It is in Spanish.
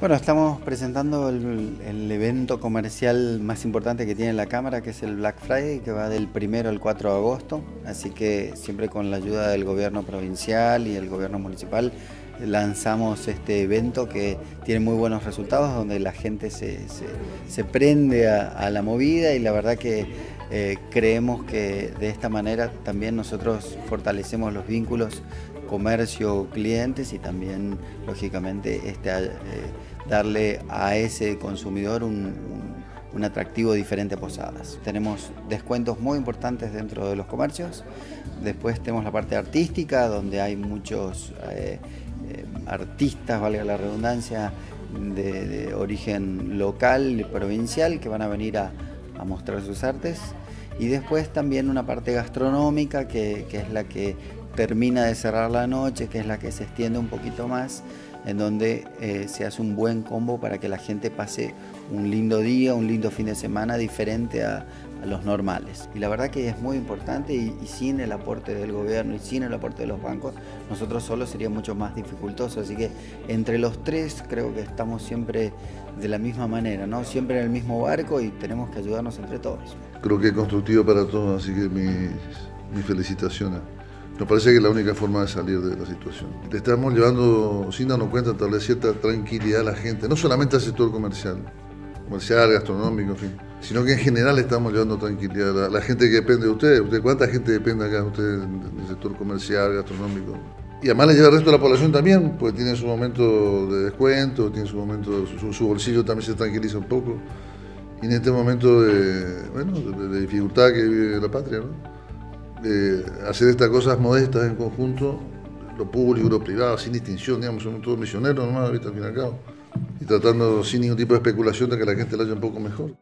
Bueno, estamos presentando el, evento comercial más importante que tiene la Cámara, que es el Black Friday, que va del 1 al 4 de agosto. Así que siempre con la ayuda del gobierno provincial y el gobierno municipal lanzamos este evento que tiene muy buenos resultados, donde la gente se, prende a, la movida y la verdad que eh, creemos que de esta manera también nosotros fortalecemos los vínculos comercio-clientes y también, lógicamente, este, eh, darle a ese consumidor un, atractivo diferente a Posadas. Tenemos descuentos muy importantes dentro de los comercios, después tenemos la parte artística, donde hay muchos eh, eh, artistas, valga la redundancia, de, origen local y provincial que van a venir a, mostrar sus artes. Y después también una parte gastronómica que, que es la que termina de cerrar la noche, que es la que se extiende un poquito más, en donde eh, se hace un buen combo para que la gente pase un lindo día, un lindo fin de semana diferente a, los normales. Y la verdad que es muy importante y, sin el aporte del gobierno y sin el aporte de los bancos, nosotros solos sería mucho más dificultoso. Así que entre los tres creo que estamos siempre de la misma manera, ¿no? siempre en el mismo barco y tenemos que ayudarnos entre todos. Creo que es constructivo para todos, así que mis, mis felicitaciones. Nos parece que es la única forma de salir de la situación. Le estamos llevando, sin darnos cuenta, tal vez cierta tranquilidad a la gente, no solamente al sector comercial, comercial, gastronómico, sino que en general estamos llevando tranquilidad a la, gente que depende de ustedes. ¿Usted cuánta gente depende acá de ustedes del sector comercial, gastronómico? Y además le lleva al resto de la población también, porque tiene su momento de descuento, tiene su momento, su, bolsillo también se tranquiliza un poco. Y en este momento de, bueno, de dificultad que vive la patria, ¿no? Hacer estas cosas modestas en conjunto, lo público lo privado, sin distinción, digamos, somos todos misioneros nomás, ahorita al fin y al cabo, y tratando sin ningún tipo de especulación de que la gente la haya un poco mejor.